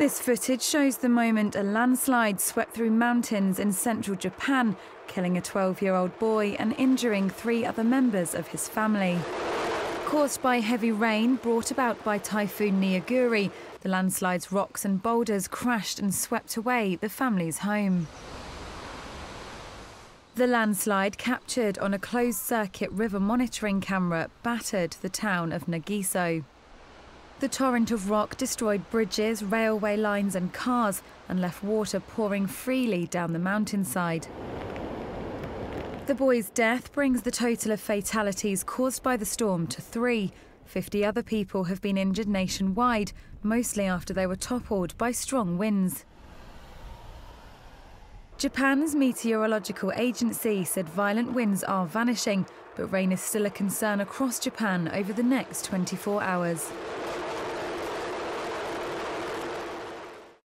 This footage shows the moment a landslide swept through mountains in central Japan, killing a 12 year old boy and injuring three other members of his family. Caused by heavy rain brought about by Typhoon Neoguri, the landslide's rocks and boulders crashed and swept away the family's home. The landslide, captured on a closed circuit river monitoring camera, battered the town of Nagiso. The torrent of rock destroyed bridges, railway lines, and cars and left water pouring freely down the mountainside. The boy's death brings the total of fatalities caused by the storm to three. 50 other people have been injured nationwide, mostly after they were toppled by strong winds. Japan's meteorological agency said violent winds are vanishing, but rain is still a concern across Japan over the next 24 hours.